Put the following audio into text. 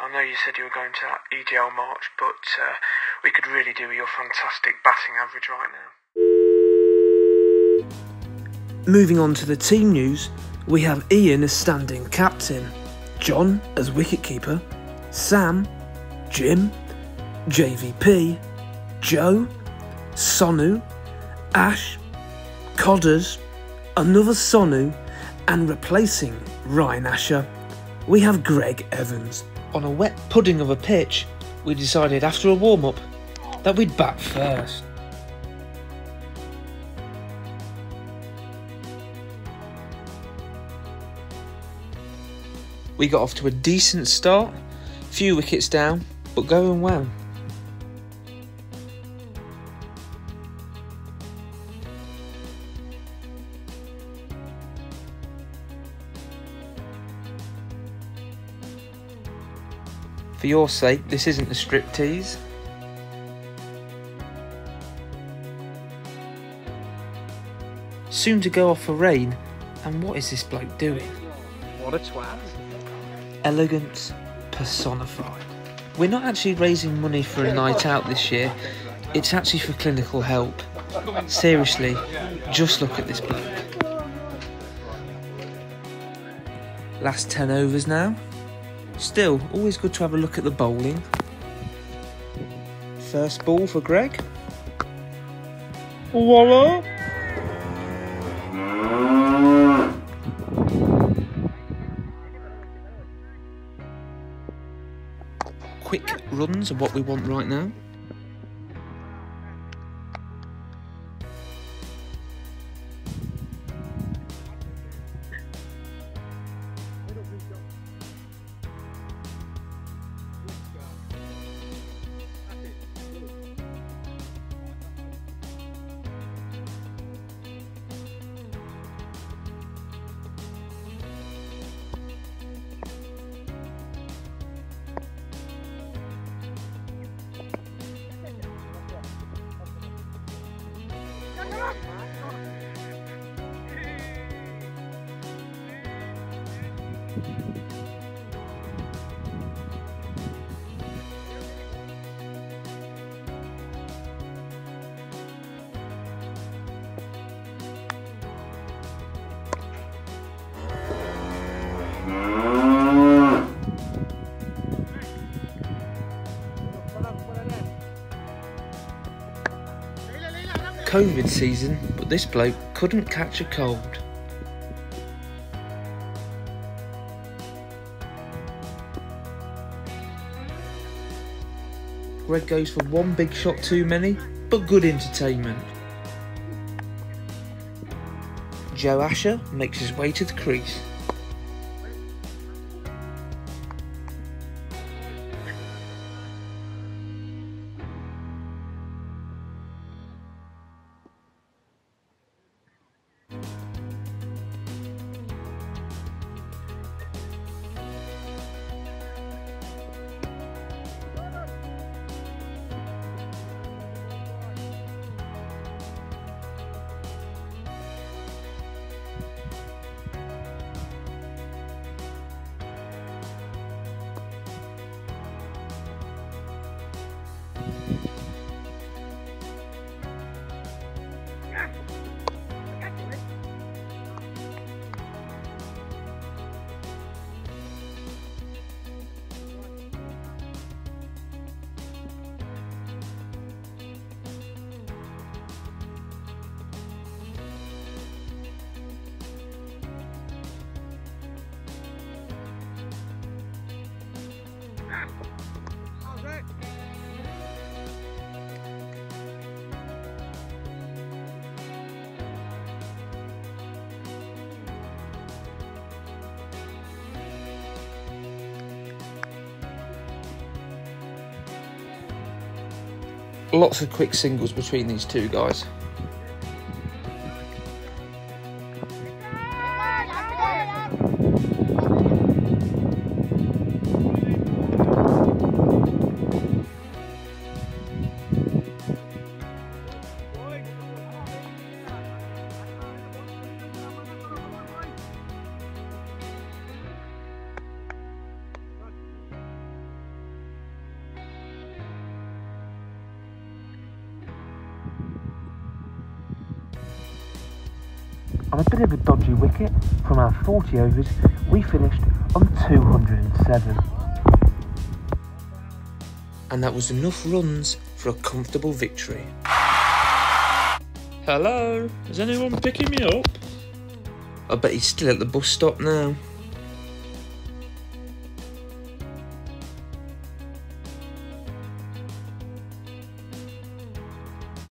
I know you said you were going to EDL March, but uh, we could really do with your fantastic batting average right now. Moving on to the team news, we have Ian as standing captain, John as wicketkeeper, Sam, Jim, JVP, Joe, Sonu, Ash, Codders, another Sonu, and replacing Ryan Asher, we have Greg Evans. On a wet pudding of a pitch, we decided after a warm up that we'd bat first. We got off to a decent start, few wickets down, but going well. For your sake, this isn't a striptease. Soon to go off for rain, and what is this bloke doing? What a twat. Elegance personified. We're not actually raising money for a night out this year, it's actually for clinical help. Seriously, just look at this bloke. Last 10 overs now. Still, always good to have a look at the bowling. First ball for Greg. Voila! Quick runs are what we want right now. COVID season, but this bloke couldn't catch a cold. Greg goes for one big shot too many, but good entertainment. Joe Asher makes his way to the crease. Lots of quick singles between these two guys. On a bit of a dodgy wicket from our 40 overs, we finished on 207. And that was enough runs for a comfortable victory. Hello, is anyone picking me up? I bet he's still at the bus stop now.